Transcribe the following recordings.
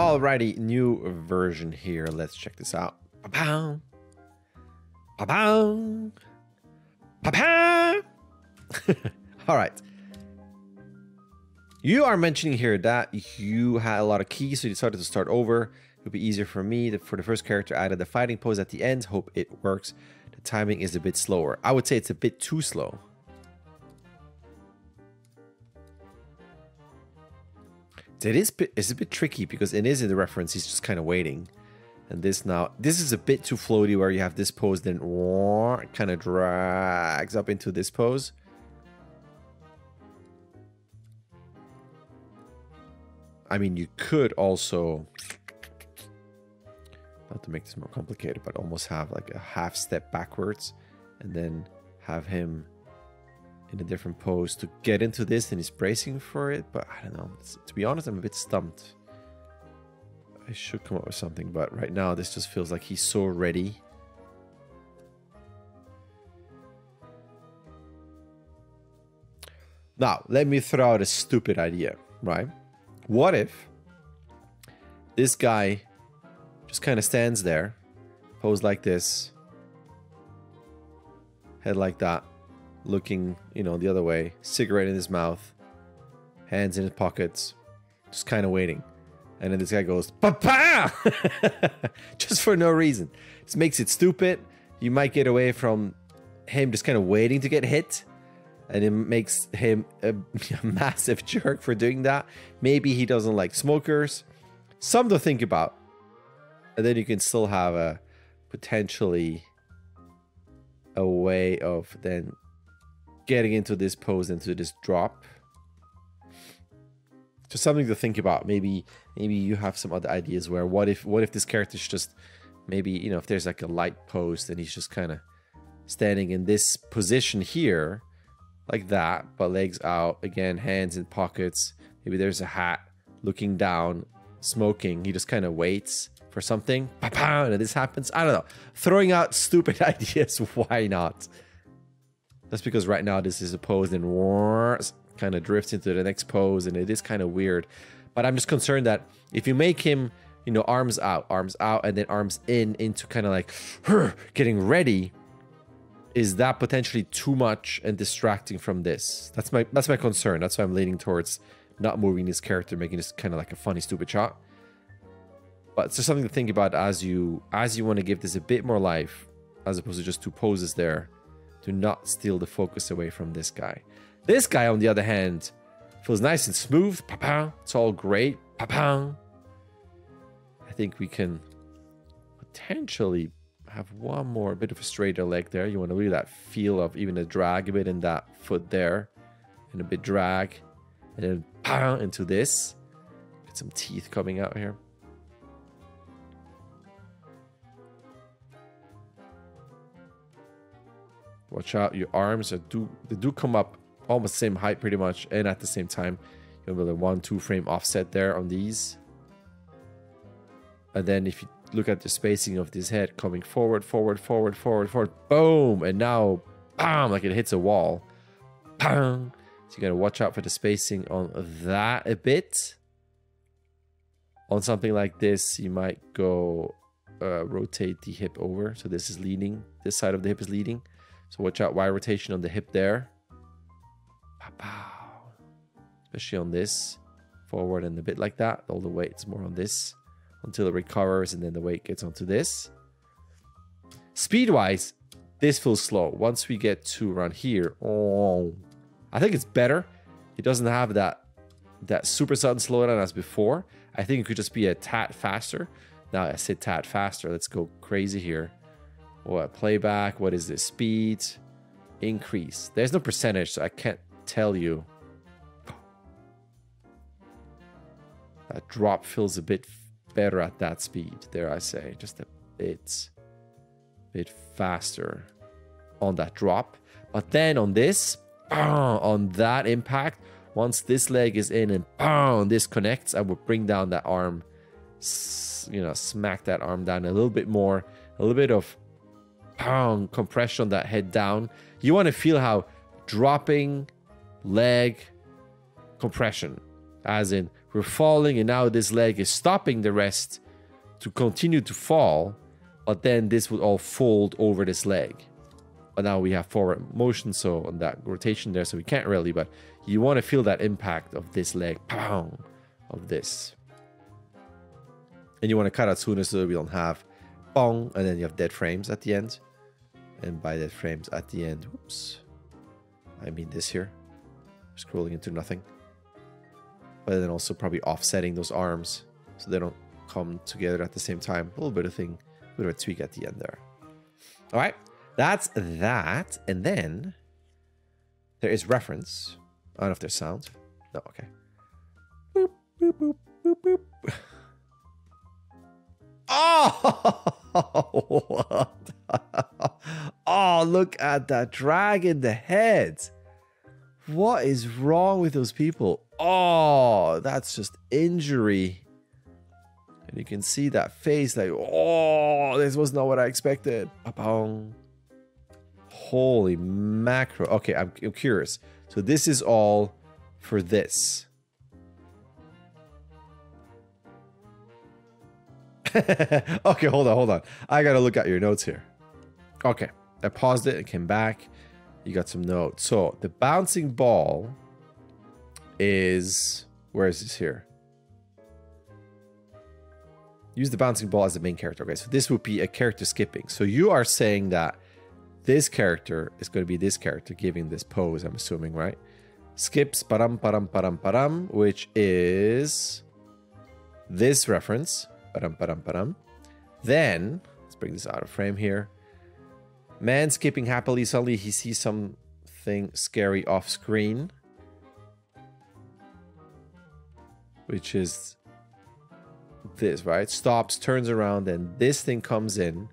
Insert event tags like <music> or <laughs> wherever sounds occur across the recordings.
Alrighty, new version here. Let's check this out. Pa-pow. Pa-pow. Pa-pow. <laughs> All right. You are mentioning here that you had a lot of keys, so you decided to start over. It would be easier for me. For the first character, I added the fighting pose at the end. Hope it works. The timing is a bit slower. I would say it's a bit too slow. It is it's a bit tricky because it is in the reference. He's just kind of waiting. And this now, this is a bit too floaty where you have this pose, then kind of drags up into this pose. I mean, you could also, not to make this more complicated, but almost have like a half step backwards and then have him in a different pose to get into this and he's bracing for it. But I don't know. It's, to be honest, I'm a bit stumped. I should come up with something, but right now this just feels like he's so ready. Now, let me throw out a stupid idea, right? What if this guy just kind of stands there, pose like this, head like that, looking, you know, the other way, cigarette in his mouth, hands in his pockets, just kind of waiting. And then this guy goes, Papa! <laughs> just for no reason. This makes it stupid. You might get away from him just kind of waiting to get hit. And it makes him a, <laughs> a massive jerk for doing that. Maybe he doesn't like smokers. Some to think about. And then you can still have a potentially a way of then getting into this pose, into this drop. Just something to think about. Maybe maybe you have some other ideas where what if what if this character's just maybe, you know, if there's like a light post and he's just kind of standing in this position here, like that, but legs out, again, hands in pockets. Maybe there's a hat looking down, smoking. He just kind of waits for something. And this happens. I don't know. Throwing out stupid <laughs> ideas. Why not? That's because right now this is a pose and kind of drifts into the next pose and it is kind of weird. But I'm just concerned that if you make him, you know, arms out, arms out, and then arms in into kind of like getting ready, is that potentially too much and distracting from this? That's my that's my concern. That's why I'm leaning towards not moving this character, making this kind of like a funny, stupid shot. But it's just something to think about as you as you want to give this a bit more life, as opposed to just two poses there do not steal the focus away from this guy. This guy, on the other hand, feels nice and smooth. It's all great. I think we can potentially have one more bit of a straighter leg there. You want to really that feel of even a drag a bit in that foot there. And a bit drag. And then into this. Get some teeth coming out here. Watch out, your arms are do they do come up almost same height pretty much, and at the same time, you'll have a one two frame offset there on these. And then if you look at the spacing of this head coming forward, forward, forward, forward, forward, boom, and now, bam, like it hits a wall. Bam. So you gotta watch out for the spacing on that a bit. On something like this, you might go uh, rotate the hip over. So this is leaning, this side of the hip is leading. So watch out, wire rotation on the hip there. Especially on this. Forward and a bit like that. All the weight's more on this. Until it recovers and then the weight gets onto this. Speed-wise, this feels slow. Once we get to around here, oh, I think it's better. It doesn't have that that super sudden slowdown as before. I think it could just be a tad faster. Now I said tad faster. Let's go crazy here. What playback? What is this? Speed increase. There's no percentage, so I can't tell you. That drop feels a bit better at that speed, dare I say. Just a bit, bit faster on that drop. But then on this, on that impact, once this leg is in and boom, this connects, I would bring down that arm, you know, smack that arm down a little bit more, a little bit of pound compression on that head down. You want to feel how dropping leg compression As in, we're falling and now this leg is stopping the rest to continue to fall, but then this would all fold over this leg. But now we have forward motion, so on that rotation there, so we can't really, but you want to feel that impact of this leg, pound, of this. And you want to cut out sooner so that we don't have bong, and then you have dead frames at the end. And by dead frames at the end, whoops, I mean this here, scrolling into nothing. But then also probably offsetting those arms so they don't come together at the same time. A little bit of thing, a bit of a tweak at the end there. All right, that's that. And then there is reference. I don't know if there's sound. No, okay. Boop, boop, boop, boop, boop. <laughs> Oh, <laughs> Oh, look at that drag in the head. What is wrong with those people? Oh, that's just injury. And you can see that face like, oh, this was not what I expected. Ba-bong. Holy macro. Okay, I'm, I'm curious. So this is all for this. <laughs> okay, hold on, hold on. I gotta look at your notes here. Okay, I paused it and came back. You got some notes. So the bouncing ball is where is this here? Use the bouncing ball as the main character. Okay, so this would be a character skipping. So you are saying that this character is going to be this character giving this pose, I'm assuming, right? Skips param param param param, which is this reference. Param, param, param. Then, let's bring this out of frame here. Man skipping happily. Suddenly he sees something scary off screen. Which is this, right? Stops, turns around, and this thing comes in.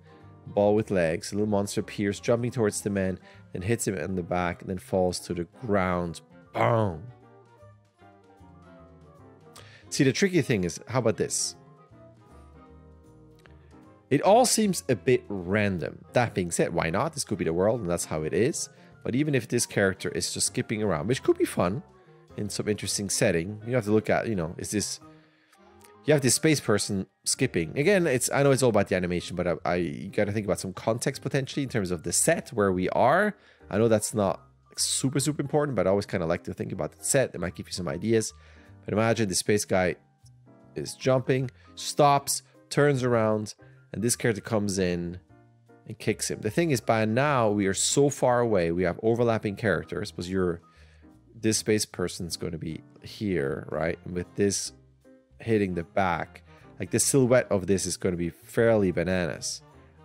Ball with legs. Little monster appears, jumping towards the man, then hits him in the back, and then falls to the ground. Boom. See, the tricky thing is, how about this? It all seems a bit random. That being said, why not? This could be the world and that's how it is. But even if this character is just skipping around, which could be fun in some interesting setting, you have to look at, you know, is this... You have this space person skipping. Again, it's I know it's all about the animation, but I, I got to think about some context potentially in terms of the set where we are. I know that's not super, super important, but I always kind of like to think about the set. It might give you some ideas. But imagine the space guy is jumping, stops, turns around, and this character comes in and kicks him. The thing is, by now we are so far away. We have overlapping characters, because you're this space person's going to be here, right? And with this hitting the back, like the silhouette of this is going to be fairly bananas,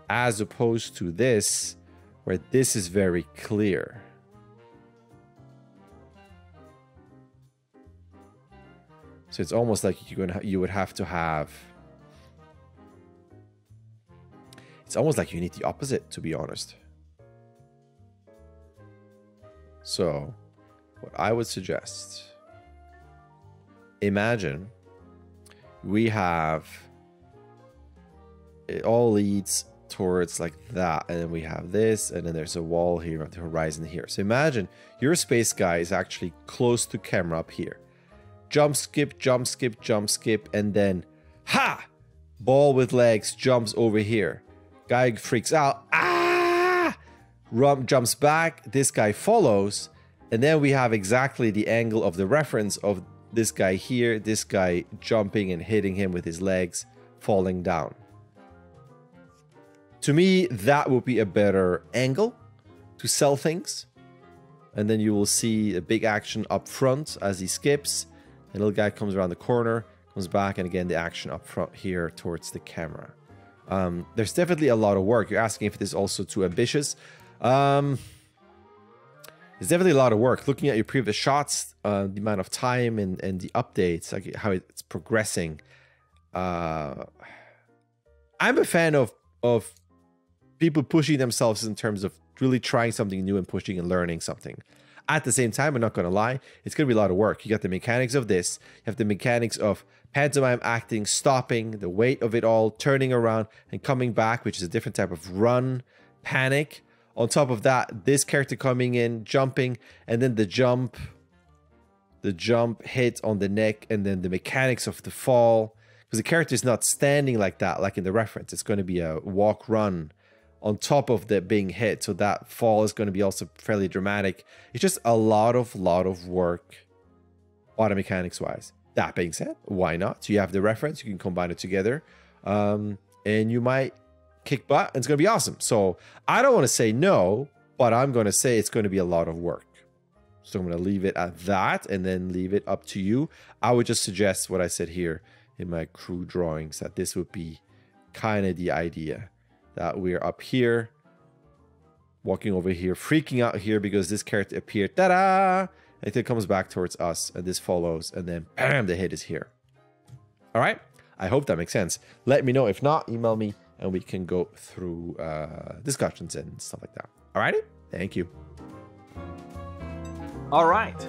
as opposed to this, where this is very clear. So it's almost like you're gonna you would have to have It's almost like you need the opposite, to be honest. So, what I would suggest imagine we have it all leads towards like that and then we have this and then there's a wall here on the horizon here. So imagine your space guy is actually close to camera up here. Jump skip jump skip jump skip and then ha! Ball with legs jumps over here Guy freaks out. Ah! Rum jumps back. This guy follows. And then we have exactly the angle of the reference of this guy here, this guy jumping and hitting him with his legs, falling down. To me, that would be a better angle to sell things. And then you will see a big action up front as he skips. The little guy comes around the corner, comes back, and again the action up front here towards the camera. Um, there's definitely a lot of work. You're asking if it is also too ambitious. Um, it's definitely a lot of work. Looking at your previous shots, uh, the amount of time and, and the updates, like how it's progressing. Uh, I'm a fan of of people pushing themselves in terms of really trying something new and pushing and learning something. At the same time, I'm not going to lie, it's going to be a lot of work. You got the mechanics of this, you have the mechanics of pantomime acting, stopping, the weight of it all, turning around and coming back, which is a different type of run, panic. On top of that, this character coming in, jumping, and then the jump the jump hit on the neck and then the mechanics of the fall because the character is not standing like that like in the reference it's going to be a walk run on top of the being hit. So that fall is going to be also fairly dramatic. It's just a lot of lot of work body mechanics wise. That being said why not? So you have the reference you can combine it together um, and you might kick butt and it's going to be awesome. So i don't want to say no but i'm going to say it's going to be a lot of work. So I'm going to leave it at that and then leave it up to you. I would just suggest what I said here in my crew drawings that this would be kind of the idea that we're up here, walking over here, freaking out here because this character appeared, ta-da! And it comes back towards us and this follows and then bam, the hit is here. All right. I hope that makes sense. Let me know. If not, email me and we can go through uh, discussions and stuff like that. All righty. Thank you. All right.